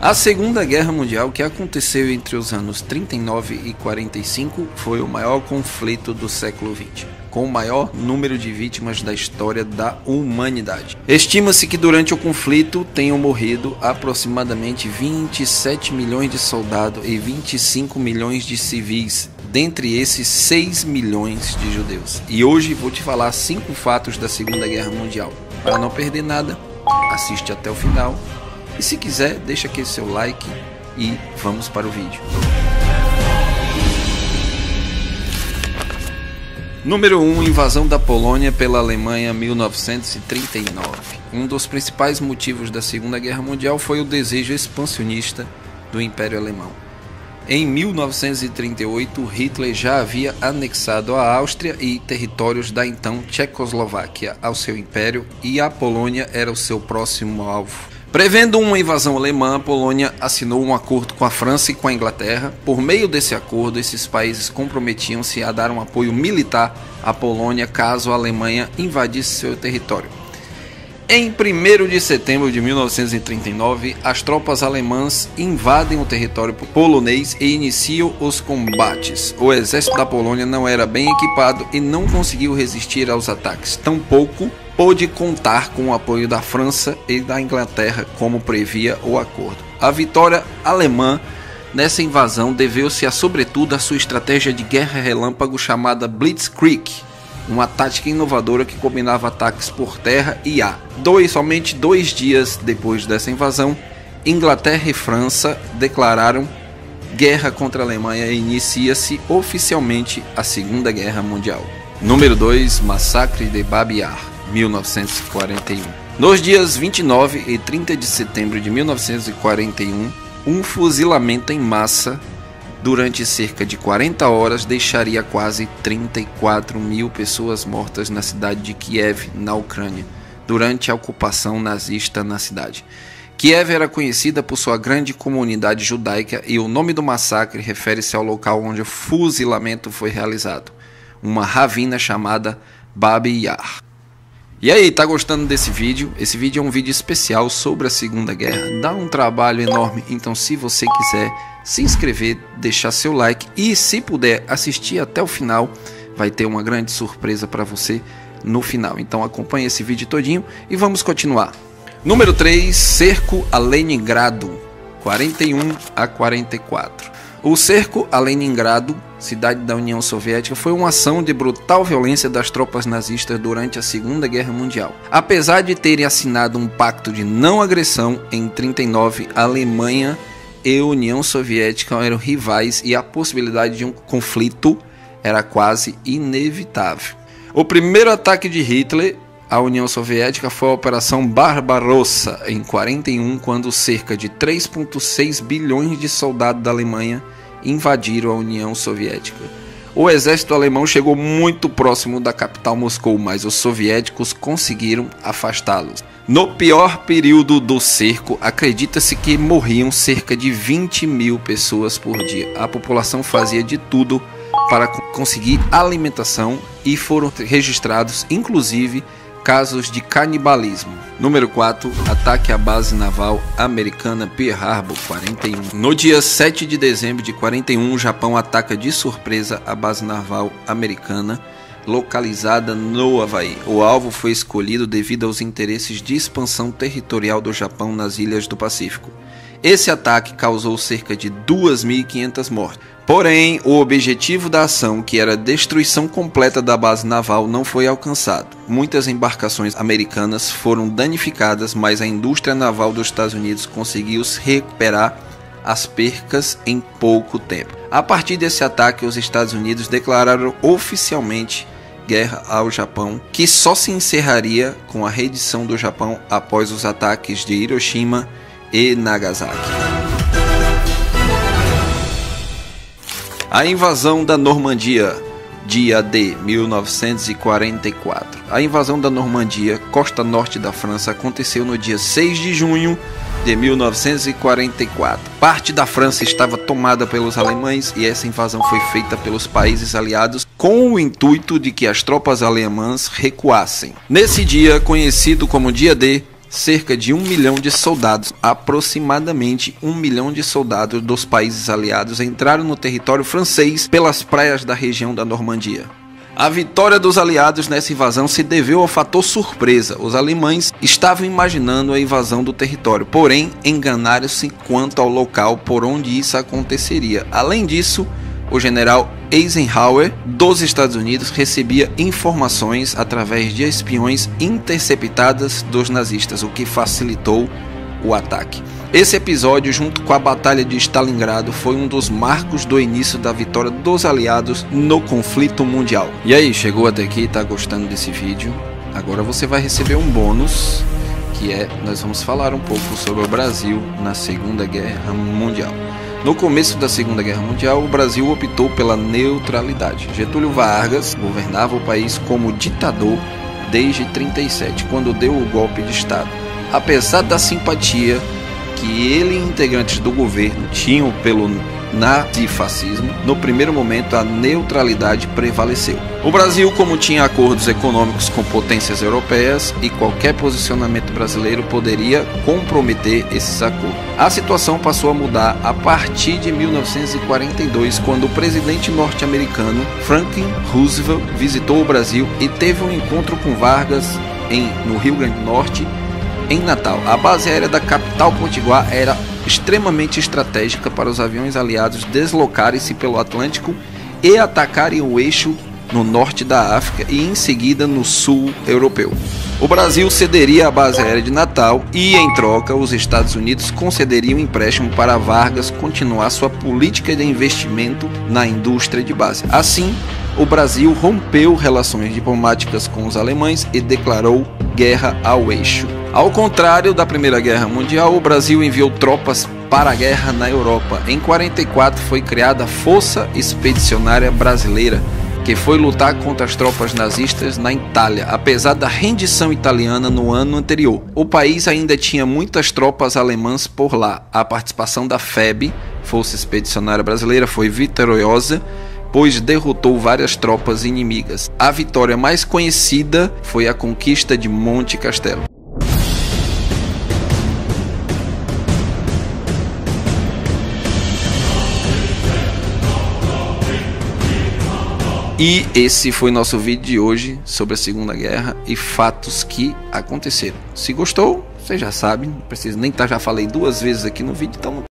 A Segunda Guerra Mundial, que aconteceu entre os anos 39 e 45, foi o maior conflito do século XX, com o maior número de vítimas da história da humanidade. Estima-se que durante o conflito tenham morrido aproximadamente 27 milhões de soldados e 25 milhões de civis, dentre esses 6 milhões de judeus. E hoje vou te falar cinco fatos da Segunda Guerra Mundial. Para não perder nada, assiste até o final e se quiser, deixa aqui seu like e vamos para o vídeo. Número 1 Invasão da Polônia pela Alemanha 1939. Um dos principais motivos da Segunda Guerra Mundial foi o desejo expansionista do Império Alemão. Em 1938, Hitler já havia anexado a Áustria e territórios da então Tchecoslováquia ao seu império e a Polônia era o seu próximo alvo. Prevendo uma invasão alemã, a Polônia assinou um acordo com a França e com a Inglaterra. Por meio desse acordo, esses países comprometiam-se a dar um apoio militar à Polônia caso a Alemanha invadisse seu território. Em 1 de setembro de 1939, as tropas alemãs invadem o território polonês e iniciam os combates. O exército da Polônia não era bem equipado e não conseguiu resistir aos ataques, tampouco pôde contar com o apoio da França e da Inglaterra, como previa o acordo. A vitória alemã nessa invasão deveu-se a sobretudo à sua estratégia de guerra relâmpago chamada Blitzkrieg, uma tática inovadora que combinava ataques por terra e ar. Dois, somente dois dias depois dessa invasão, Inglaterra e França declararam guerra contra a Alemanha e inicia-se oficialmente a Segunda Guerra Mundial. Número 2 Massacre de Babi Yar 1941. Nos dias 29 e 30 de setembro de 1941, um fuzilamento em massa durante cerca de 40 horas deixaria quase 34 mil pessoas mortas na cidade de Kiev, na Ucrânia, durante a ocupação nazista na cidade. Kiev era conhecida por sua grande comunidade judaica e o nome do massacre refere-se ao local onde o fuzilamento foi realizado, uma ravina chamada Babi Yar. E aí, tá gostando desse vídeo? Esse vídeo é um vídeo especial sobre a Segunda Guerra. Dá um trabalho enorme, então se você quiser se inscrever, deixar seu like e se puder assistir até o final, vai ter uma grande surpresa para você no final. Então acompanhe esse vídeo todinho e vamos continuar. Número 3, cerco a Leningrado, 41 a 44. O cerco a Leningrado cidade da União Soviética, foi uma ação de brutal violência das tropas nazistas durante a Segunda Guerra Mundial. Apesar de terem assinado um pacto de não agressão em 39, a Alemanha e a União Soviética eram rivais e a possibilidade de um conflito era quase inevitável. O primeiro ataque de Hitler à União Soviética foi a Operação Barbarossa em 41, quando cerca de 3,6 bilhões de soldados da Alemanha invadiram a União Soviética. O exército alemão chegou muito próximo da capital Moscou, mas os soviéticos conseguiram afastá-los. No pior período do cerco, acredita-se que morriam cerca de 20 mil pessoas por dia. A população fazia de tudo para conseguir alimentação e foram registrados, inclusive, casos de canibalismo. Número 4. Ataque à base naval americana Pearl Harbor 41. No dia 7 de dezembro de 41, o Japão ataca de surpresa a base naval americana localizada no Havaí. O alvo foi escolhido devido aos interesses de expansão territorial do Japão nas ilhas do Pacífico. Esse ataque causou cerca de 2.500 mortes. Porém, o objetivo da ação, que era a destruição completa da base naval, não foi alcançado. Muitas embarcações americanas foram danificadas, mas a indústria naval dos Estados Unidos conseguiu recuperar as percas em pouco tempo. A partir desse ataque, os Estados Unidos declararam oficialmente guerra ao Japão, que só se encerraria com a rendição do Japão após os ataques de Hiroshima e Nagasaki. A invasão da Normandia, dia D, 1944. A invasão da Normandia, costa norte da França, aconteceu no dia 6 de junho de 1944. Parte da França estava tomada pelos alemães e essa invasão foi feita pelos países aliados com o intuito de que as tropas alemãs recuassem. Nesse dia, conhecido como Dia D, cerca de um milhão de soldados, aproximadamente um milhão de soldados dos países aliados entraram no território francês pelas praias da região da Normandia. A vitória dos aliados nessa invasão se deveu ao fator surpresa. Os alemães estavam imaginando a invasão do território, porém enganaram-se quanto ao local por onde isso aconteceria. Além disso, o general Eisenhower dos Estados Unidos recebia informações através de espiões interceptadas dos nazistas, o que facilitou o ataque. Esse episódio, junto com a Batalha de Stalingrado, foi um dos marcos do início da vitória dos aliados no conflito mundial. E aí, chegou até aqui e está gostando desse vídeo? Agora você vai receber um bônus, que é nós vamos falar um pouco sobre o Brasil na Segunda Guerra Mundial. No começo da Segunda Guerra Mundial, o Brasil optou pela neutralidade. Getúlio Vargas governava o país como ditador desde 37, quando deu o golpe de Estado. Apesar da simpatia que ele e integrantes do governo tinham pelo nazifascismo, no primeiro momento a neutralidade prevaleceu. O Brasil, como tinha acordos econômicos com potências europeias e qualquer posicionamento brasileiro poderia comprometer esses acordos. A situação passou a mudar a partir de 1942, quando o presidente norte-americano Franklin Roosevelt visitou o Brasil e teve um encontro com Vargas em, no Rio Grande do Norte em Natal. A base aérea da capital potiguar era extremamente estratégica para os aviões aliados deslocarem-se pelo Atlântico e atacarem o eixo no norte da África e em seguida no sul europeu. O Brasil cederia a base aérea de Natal e, em troca, os Estados Unidos concederiam um empréstimo para Vargas continuar sua política de investimento na indústria de base. Assim, o Brasil rompeu relações diplomáticas com os alemães e declarou guerra ao eixo. Ao contrário da Primeira Guerra Mundial, o Brasil enviou tropas para a guerra na Europa. Em 44 foi criada a Força Expedicionária Brasileira, que foi lutar contra as tropas nazistas na Itália, apesar da rendição italiana no ano anterior. O país ainda tinha muitas tropas alemãs por lá. A participação da FEB, Força Expedicionária Brasileira, foi vitoriosa pois derrotou várias tropas inimigas. A vitória mais conhecida foi a conquista de Monte Castelo. E esse foi nosso vídeo de hoje sobre a Segunda Guerra e fatos que aconteceram. Se gostou, você já sabe, não precisa nem estar, tá, já falei duas vezes aqui no vídeo, então